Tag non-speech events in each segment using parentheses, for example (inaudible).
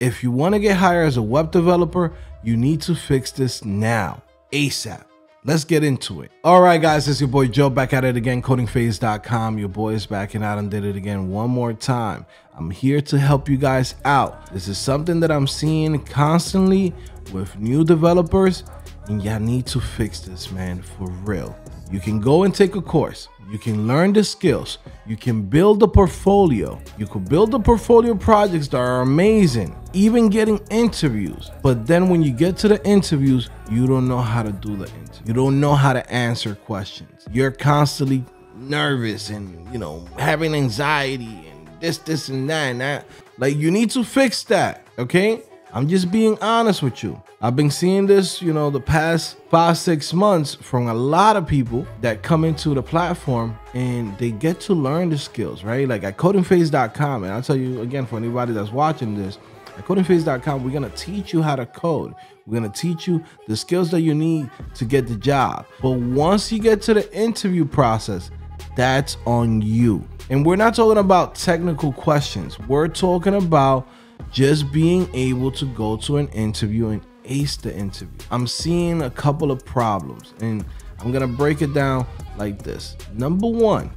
If you want to get hired as a web developer, you need to fix this now, ASAP. Let's get into it. All right, guys, it's your boy Joe back at it again, codingphase.com. Your boy is back and out and did it again one more time. I'm here to help you guys out. This is something that I'm seeing constantly with new developers, and y'all need to fix this, man, for real. You can go and take a course. You can learn the skills. You can build a portfolio. You could build the portfolio projects that are amazing, even getting interviews. But then when you get to the interviews, you don't know how to do the interview. You don't know how to answer questions. You're constantly nervous and, you know, having anxiety and this, this, and that, and that. Like, you need to fix that, okay? I'm just being honest with you. I've been seeing this, you know, the past five, six months from a lot of people that come into the platform and they get to learn the skills, right? Like at codingphase.com. And I'll tell you again, for anybody that's watching this, at codingphase.com, we're going to teach you how to code. We're going to teach you the skills that you need to get the job. But once you get to the interview process, that's on you. And we're not talking about technical questions. We're talking about just being able to go to an interview and ace the interview. I'm seeing a couple of problems and I'm gonna break it down like this. Number one,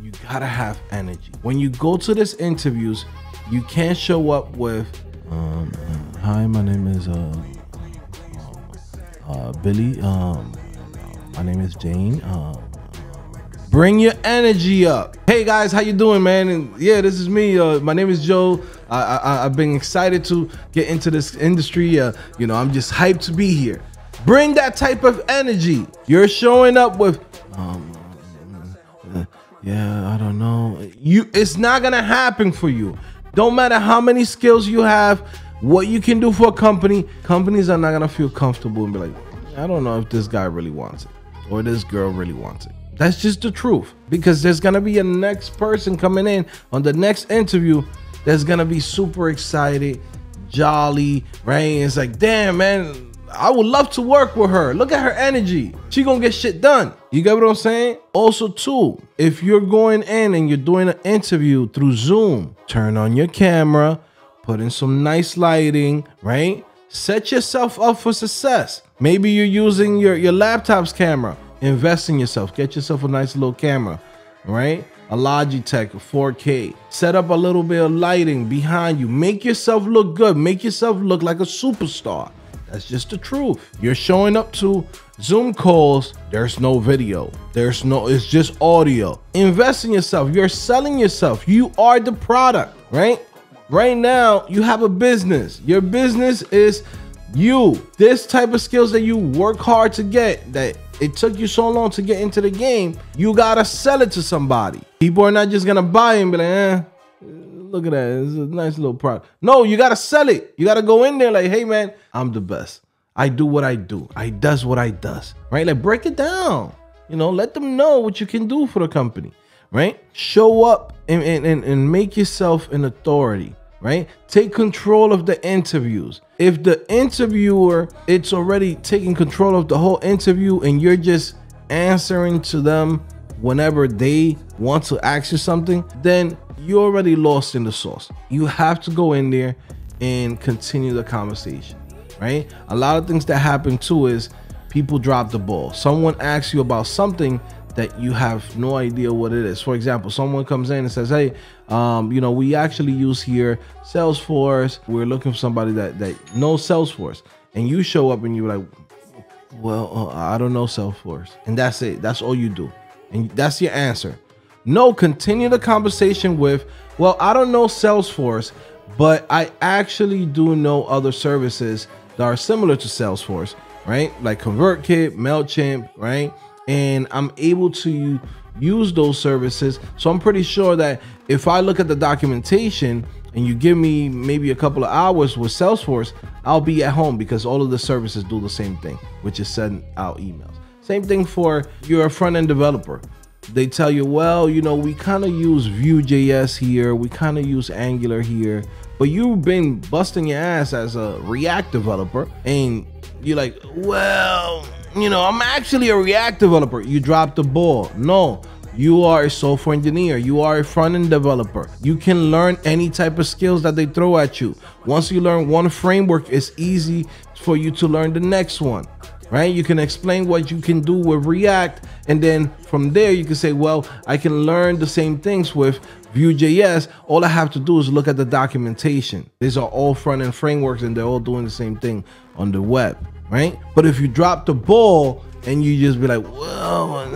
you gotta have energy. When you go to these interviews, you can't show up with, um, hi, my name is uh, uh, Billy. Um, my name is Jane. Um, bring your energy up. Hey guys, how you doing, man? And yeah, this is me. Uh, my name is Joe. I, have been excited to get into this industry. Uh, you know, I'm just hyped to be here. Bring that type of energy. You're showing up with, um, yeah, I don't know. You, it's not gonna happen for you. Don't matter how many skills you have, what you can do for a company. Companies are not gonna feel comfortable and be like, I don't know if this guy really wants it or this girl really wants it. That's just the truth because there's gonna be a next person coming in on the next interview that's gonna be super excited, jolly, right? It's like, damn, man, I would love to work with her. Look at her energy. She gonna get shit done. You get what I'm saying? Also, too, if you're going in and you're doing an interview through Zoom, turn on your camera, put in some nice lighting, right? Set yourself up for success. Maybe you're using your, your laptop's camera. Invest in yourself. Get yourself a nice little camera, right? a Logitech 4K. Set up a little bit of lighting behind you. Make yourself look good. Make yourself look like a superstar. That's just the truth. You're showing up to Zoom calls, there's no video. There's no, it's just audio. Invest in yourself. You're selling yourself. You are the product, right? Right now, you have a business. Your business is you. This type of skills that you work hard to get, that it took you so long to get into the game, you gotta sell it to somebody. People are not just gonna buy and be like, eh, look at that. It's a nice little product. No, you gotta sell it. You gotta go in there like, hey man, I'm the best. I do what I do. I does what I does. Right? Like break it down. You know, let them know what you can do for the company. Right? Show up and, and, and make yourself an authority right? Take control of the interviews. If the interviewer it's already taking control of the whole interview and you're just answering to them whenever they want to ask you something, then you're already lost in the sauce. You have to go in there and continue the conversation, right? A lot of things that happen too is people drop the ball. Someone asks you about something that you have no idea what it is. For example, someone comes in and says, "Hey, um, you know, we actually use here Salesforce. We're looking for somebody that that knows Salesforce." And you show up and you're like, "Well, uh, I don't know Salesforce," and that's it. That's all you do, and that's your answer. No, continue the conversation with, "Well, I don't know Salesforce, but I actually do know other services that are similar to Salesforce." Right, like ConvertKit, Mailchimp, right? and I'm able to use those services. So I'm pretty sure that if I look at the documentation and you give me maybe a couple of hours with Salesforce, I'll be at home because all of the services do the same thing, which is send out emails. Same thing for you're a front end developer. They tell you, well, you know, we kind of use Vue.js here, we kind of use Angular here, but you've been busting your ass as a React developer, and you're like, well, you know, I'm actually a React developer. You dropped the ball. No, You are a software engineer. You are a front end developer. You can learn any type of skills that they throw at you. Once you learn one framework, it's easy for you to learn the next one right? You can explain what you can do with React, and then from there you can say, well, I can learn the same things with Vue.js. All I have to do is look at the documentation. These are all front end frameworks, and they're all doing the same thing on the web, right? But if you drop the ball and you just be like, well,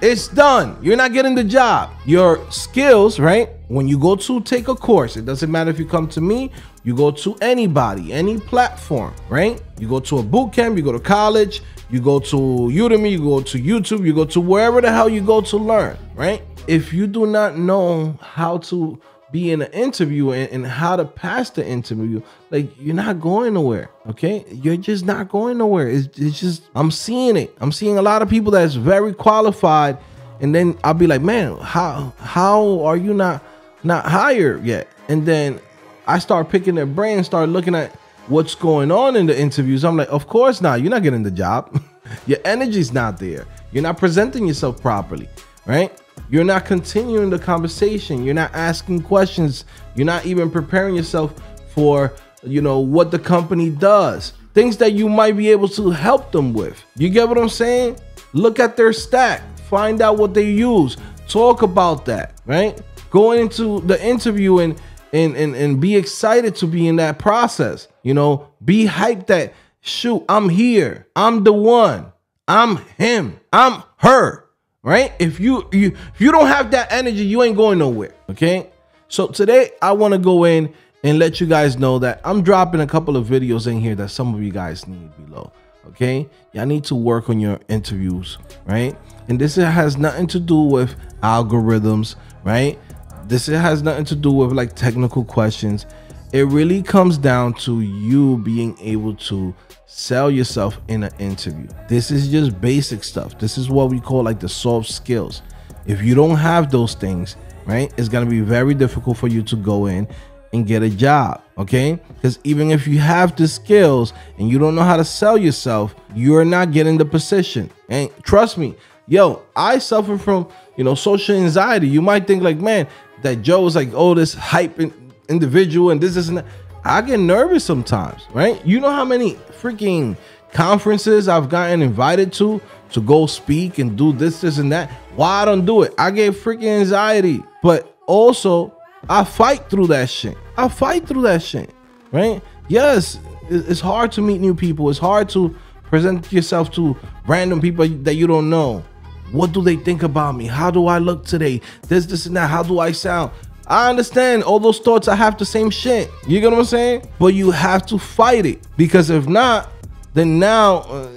it's done. You're not getting the job. Your skills, right? When you go to take a course, it doesn't matter if you come to me, you go to anybody, any platform, right? You go to a boot camp, you go to college, you go to Udemy, you go to YouTube, you go to wherever the hell you go to learn, right? If you do not know how to be in an interview and, and, how to pass the interview, like you're not going nowhere. Okay, you're just not going nowhere. It's, it's just I'm seeing it. I'm seeing a lot of people that's very qualified, and then I'll be like, man, how how are you not not hired yet? And then I start picking their brain, start looking at what's going on in the interviews. I'm like, of course not. You're not getting the job. (laughs) Your energy's not there. You're not presenting yourself properly, right? You're not continuing the conversation. You're not asking questions. You're not even preparing yourself for, you know, what the company does. Things that you might be able to help them with. You get what I'm saying? Look at their stack. Find out what they use. Talk about that, right? Going into the interview and and, and, and be excited to be in that process. You know, be hyped that, shoot, I'm here. I'm the one. I'm him. I'm her. Right? If you you if you don't have that energy, you ain't going nowhere. Okay. So today I want to go in and let you guys know that I'm dropping a couple of videos in here that some of you guys need below. Okay. Y'all need to work on your interviews, right? And this has nothing to do with algorithms, right? This has nothing to do with like technical questions. It really comes down to you being able to sell yourself in an interview. This is just basic stuff. This is what we call like the soft skills. If you don't have those things, right, it's going to be very difficult for you to go in and get a job, okay? Because even if you have the skills and you don't know how to sell yourself, you're not getting the position. And trust me, yo, I suffer from, you know, social anxiety. You might think like, man, that Joe was like, oh, this hype individual and this, isn't. I get nervous sometimes, right? You know how many freaking conferences I've gotten invited to to go speak and do this, this, and that. Why I don't do it? I get freaking anxiety, but also I fight through that shit. I fight through that shit, right? Yes, it's hard to meet new people. It's hard to present yourself to random people that you don't know. What do they think about me? How do I look today? This, this, and that. How do I sound? I understand all those thoughts. I have the same shit. You get what I'm saying? But you have to fight it because if not, then now uh,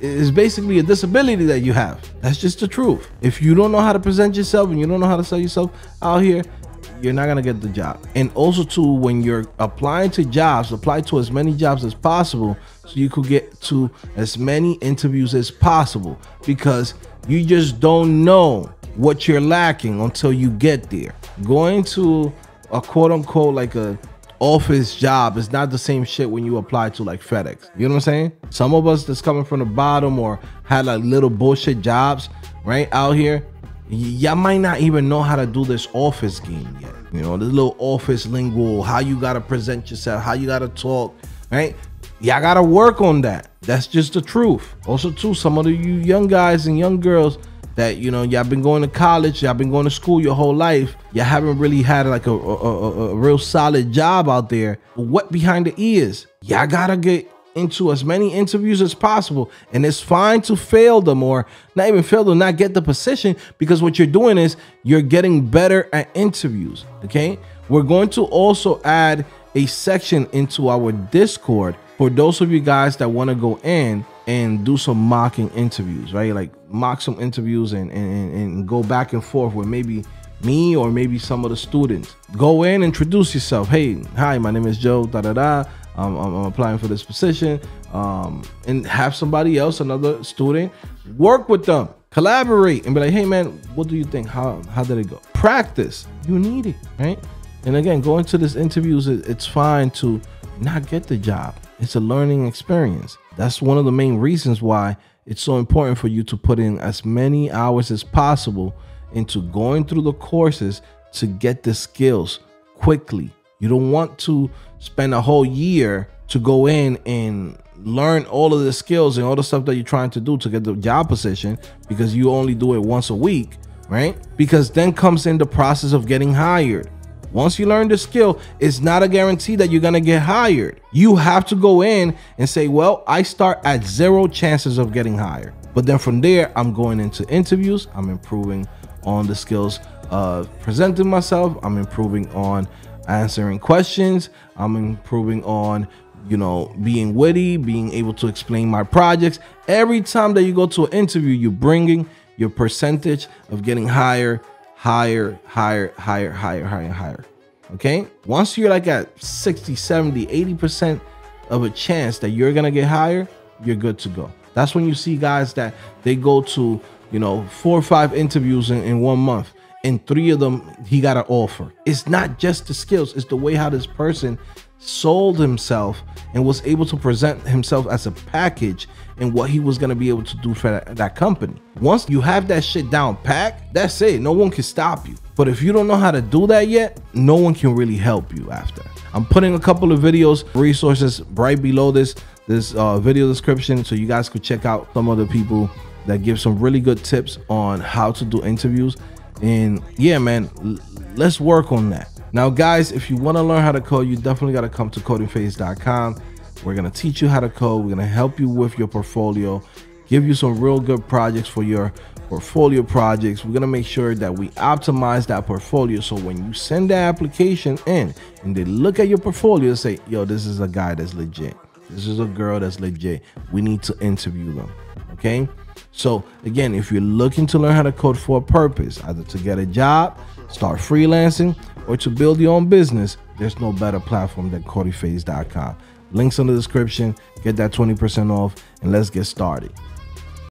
it's basically a disability that you have. That's just the truth. If you don't know how to present yourself and you don't know how to sell yourself out here, you're not gonna get the job. And also too, when you're applying to jobs, apply to as many jobs as possible so you could get to as many interviews as possible because you just don't know what you're lacking until you get there. Going to a quote unquote like a office job is not the same shit when you apply to like FedEx. You know what I'm saying? Some of us that's coming from the bottom or had like little bullshit jobs, right, out here, y'all might not even know how to do this office game yet. You know, this little office lingo, how you gotta present yourself, how you gotta talk, right? Y'all gotta work on that. That's just the truth. Also, too, some of the you young guys and young girls that you know y'all been going to college, y'all been going to school your whole life, y'all haven't really had like a, a, a, a real solid job out there. What behind the ears? Y'all gotta get into as many interviews as possible. And it's fine to fail them or not even fail them, not get the position because what you're doing is you're getting better at interviews. Okay. We're going to also add a section into our Discord for those of you guys that want to go in and do some mocking interviews, right? Like mock some interviews and, and, and go back and forth with maybe me or maybe some of the students. Go in, introduce yourself. Hey, hi, my name is Joe, da da da. I'm, I'm, applying for this position. Um, and have somebody else, another student, work with them, collaborate, and be like, hey man, what do you think? How how did it go? Practice. You need it, right? And again, going to these interviews, it's fine to not get the job. It's a learning experience. That's one of the main reasons why it's so important for you to put in as many hours as possible into going through the courses to get the skills quickly. You don't want to spend a whole year to go in and learn all of the skills and all the stuff that you're trying to do to get the job position because you only do it once a week, right? Because then comes in the process of getting hired. Once you learn the skill, it's not a guarantee that you're gonna get hired. You have to go in and say, Well, I start at zero chances of getting hired. But then from there, I'm going into interviews, I'm improving on the skills of presenting myself, I'm improving on answering questions, I'm improving on you know, being witty, being able to explain my projects. Every time that you go to an interview, you're bringing your percentage of getting higher, higher, higher, higher, higher, higher, higher. Okay. Once you're like at 60, 70, 80% of a chance that you're going to get higher, you're good to go. That's when you see guys that they go to, you know, four or five interviews in, in one month. And three of them, he got an offer. It's not just the skills, it's the way how this person sold himself and was able to present himself as a package and what he was going to be able to do for that, that, company. Once you have that shit down packed, that's it. No one can stop you. But if you don't know how to do that yet, no one can really help you after. I'm putting a couple of videos, resources right below this this uh, video description so you guys could check out some of the people that give some really good tips on how to do interviews. And yeah, man, let's work on that. Now, guys, if you want to learn how to code, you definitely got to come to codingphase.com. We're going to teach you how to code. We're going to help you with your portfolio, give you some real good projects for your portfolio projects. We're going to make sure that we optimize that portfolio. So when you send the application in and they look at your portfolio and say, yo, this is a guy that's legit. This is a girl that's legit. We need to interview them. Okay. So again, if you're looking to learn how to code for a purpose, either to get a job, start freelancing, or to build your own business, there's no better platform than CodingPhase.com. Links in the description. Get that 20% off and let's get started.